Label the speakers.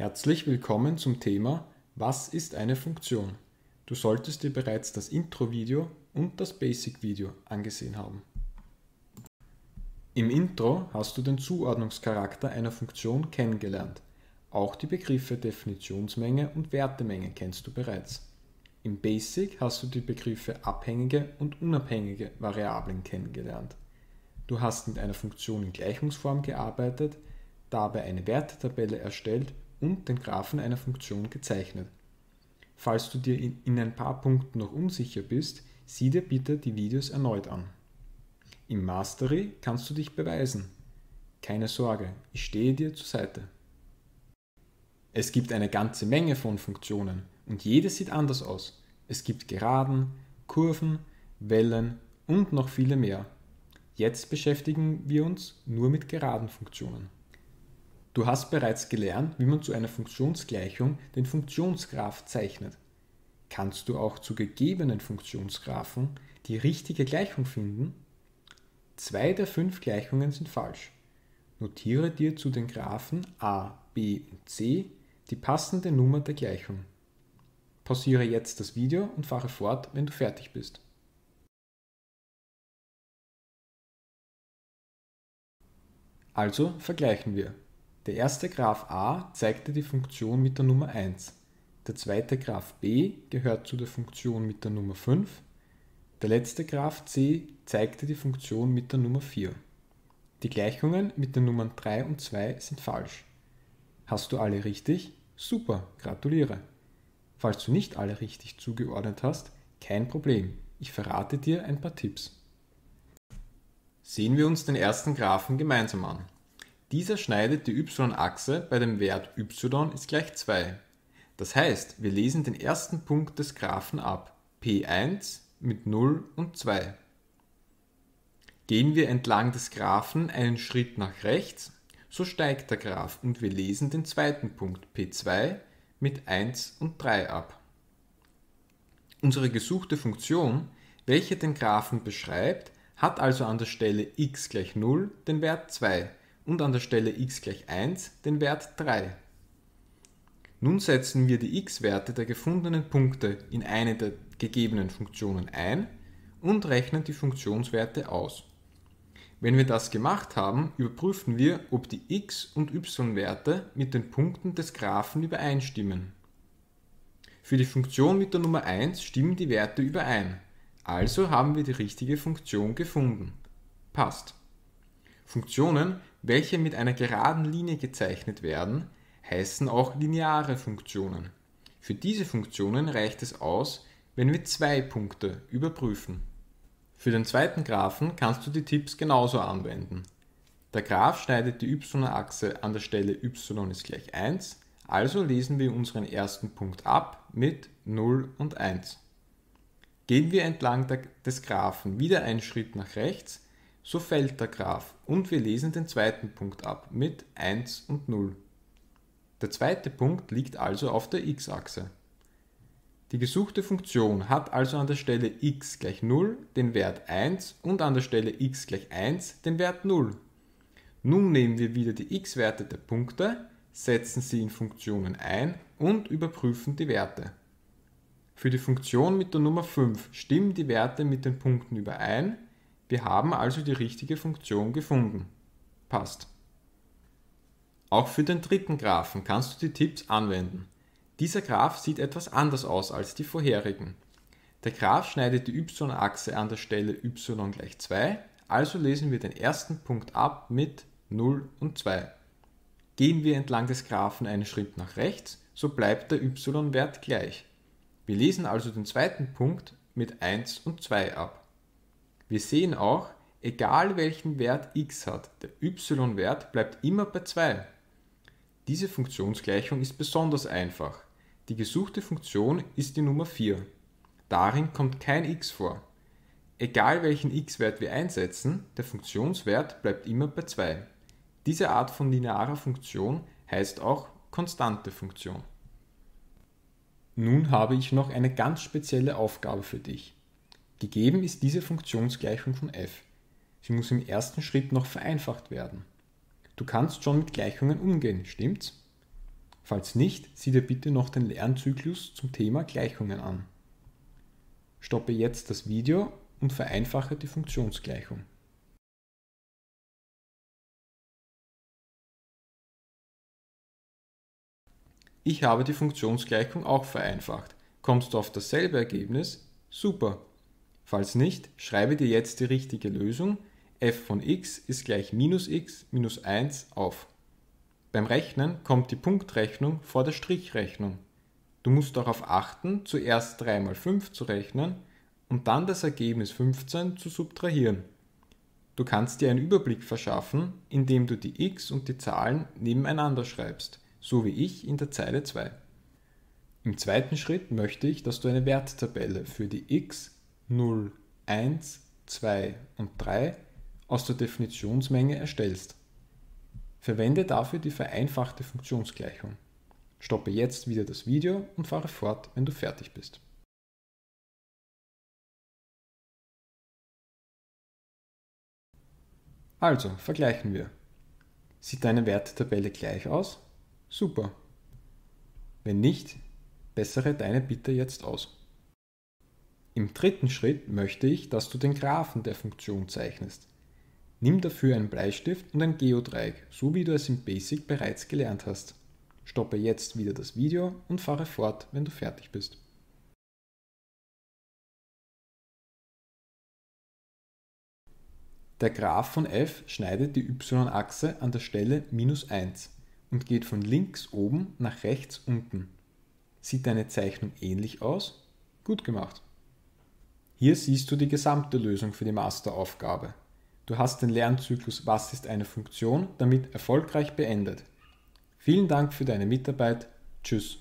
Speaker 1: Herzlich willkommen zum Thema Was ist eine Funktion? Du solltest dir bereits das Intro-Video und das Basic-Video angesehen haben. Im Intro hast du den Zuordnungscharakter einer Funktion kennengelernt. Auch die Begriffe Definitionsmenge und Wertemenge kennst du bereits. Im Basic hast du die Begriffe abhängige und unabhängige Variablen kennengelernt. Du hast mit einer Funktion in Gleichungsform gearbeitet, dabei eine Wertetabelle erstellt und den Graphen einer Funktion gezeichnet. Falls du dir in ein paar Punkten noch unsicher bist, sieh dir bitte die Videos erneut an. Im Mastery kannst du dich beweisen. Keine Sorge, ich stehe dir zur Seite. Es gibt eine ganze Menge von Funktionen und jede sieht anders aus. Es gibt Geraden, Kurven, Wellen und noch viele mehr. Jetzt beschäftigen wir uns nur mit geraden Funktionen. Du hast bereits gelernt, wie man zu einer Funktionsgleichung den Funktionsgraph zeichnet. Kannst du auch zu gegebenen Funktionsgraphen die richtige Gleichung finden? Zwei der fünf Gleichungen sind falsch. Notiere dir zu den Graphen a, b und c die passende Nummer der Gleichung. Pausiere jetzt das Video und fahre fort, wenn du fertig bist. Also vergleichen wir. Der erste Graph a zeigte die Funktion mit der Nummer 1. Der zweite Graph b gehört zu der Funktion mit der Nummer 5. Der letzte Graph c zeigte die Funktion mit der Nummer 4. Die Gleichungen mit den Nummern 3 und 2 sind falsch. Hast du alle richtig? Super, gratuliere. Falls du nicht alle richtig zugeordnet hast, kein Problem. Ich verrate dir ein paar Tipps. Sehen wir uns den ersten Graphen gemeinsam an. Dieser schneidet die y-Achse bei dem Wert y ist gleich 2. Das heißt, wir lesen den ersten Punkt des Graphen ab, P1 mit 0 und 2. Gehen wir entlang des Graphen einen Schritt nach rechts, so steigt der Graph und wir lesen den zweiten Punkt P2 mit 1 und 3 ab. Unsere gesuchte Funktion, welche den Graphen beschreibt, hat also an der Stelle x gleich 0 den Wert 2 und an der Stelle x gleich 1 den Wert 3. Nun setzen wir die x-Werte der gefundenen Punkte in eine der gegebenen Funktionen ein und rechnen die Funktionswerte aus. Wenn wir das gemacht haben, überprüfen wir, ob die x- und y-Werte mit den Punkten des Graphen übereinstimmen. Für die Funktion mit der Nummer 1 stimmen die Werte überein. Also haben wir die richtige Funktion gefunden. Passt. Funktionen, welche mit einer geraden Linie gezeichnet werden, heißen auch lineare Funktionen. Für diese Funktionen reicht es aus, wenn wir zwei Punkte überprüfen. Für den zweiten Graphen kannst du die Tipps genauso anwenden. Der Graph schneidet die y-Achse an der Stelle y ist gleich 1, also lesen wir unseren ersten Punkt ab mit 0 und 1. Gehen wir entlang des Graphen wieder einen Schritt nach rechts, so fällt der Graph und wir lesen den zweiten Punkt ab mit 1 und 0. Der zweite Punkt liegt also auf der x-Achse. Die gesuchte Funktion hat also an der Stelle x gleich 0 den Wert 1 und an der Stelle x gleich 1 den Wert 0. Nun nehmen wir wieder die x-Werte der Punkte, setzen sie in Funktionen ein und überprüfen die Werte. Für die Funktion mit der Nummer 5 stimmen die Werte mit den Punkten überein. Wir haben also die richtige Funktion gefunden. Passt. Auch für den dritten Graphen kannst du die Tipps anwenden. Dieser Graph sieht etwas anders aus als die vorherigen. Der Graph schneidet die y-Achse an der Stelle y gleich 2, also lesen wir den ersten Punkt ab mit 0 und 2. Gehen wir entlang des Graphen einen Schritt nach rechts, so bleibt der y-Wert gleich. Wir lesen also den zweiten Punkt mit 1 und 2 ab. Wir sehen auch, egal welchen Wert x hat, der y-Wert bleibt immer bei 2. Diese Funktionsgleichung ist besonders einfach. Die gesuchte Funktion ist die Nummer 4. Darin kommt kein x vor. Egal welchen x-Wert wir einsetzen, der Funktionswert bleibt immer bei 2. Diese Art von linearer Funktion heißt auch konstante Funktion. Nun habe ich noch eine ganz spezielle Aufgabe für dich. Gegeben ist diese Funktionsgleichung von f. Sie muss im ersten Schritt noch vereinfacht werden. Du kannst schon mit Gleichungen umgehen, stimmt's? Falls nicht, sieh dir bitte noch den Lernzyklus zum Thema Gleichungen an. Stoppe jetzt das Video und vereinfache die Funktionsgleichung. Ich habe die Funktionsgleichung auch vereinfacht. Kommst du auf dasselbe Ergebnis? Super. Falls nicht, schreibe dir jetzt die richtige Lösung f von x ist gleich minus x minus 1 auf. Beim Rechnen kommt die Punktrechnung vor der Strichrechnung. Du musst darauf achten, zuerst 3 mal 5 zu rechnen und dann das Ergebnis 15 zu subtrahieren. Du kannst dir einen Überblick verschaffen, indem du die x und die Zahlen nebeneinander schreibst, so wie ich in der Zeile 2. Im zweiten Schritt möchte ich, dass du eine Werttabelle für die x 0, 1, 2 und 3 aus der Definitionsmenge erstellst. Verwende dafür die vereinfachte Funktionsgleichung. Stoppe jetzt wieder das Video und fahre fort, wenn du fertig bist. Also, vergleichen wir. Sieht deine Wertetabelle gleich aus? Super. Wenn nicht, bessere deine bitte jetzt aus. Im dritten Schritt möchte ich, dass du den Graphen der Funktion zeichnest. Nimm dafür einen Bleistift und ein Geodreieck, so wie du es im Basic bereits gelernt hast. Stoppe jetzt wieder das Video und fahre fort, wenn du fertig bist. Der Graph von f schneidet die y-Achse an der Stelle minus 1 und geht von links oben nach rechts unten. Sieht deine Zeichnung ähnlich aus? Gut gemacht. Hier siehst du die gesamte Lösung für die Masteraufgabe. Du hast den Lernzyklus Was ist eine Funktion damit erfolgreich beendet. Vielen Dank für deine Mitarbeit. Tschüss.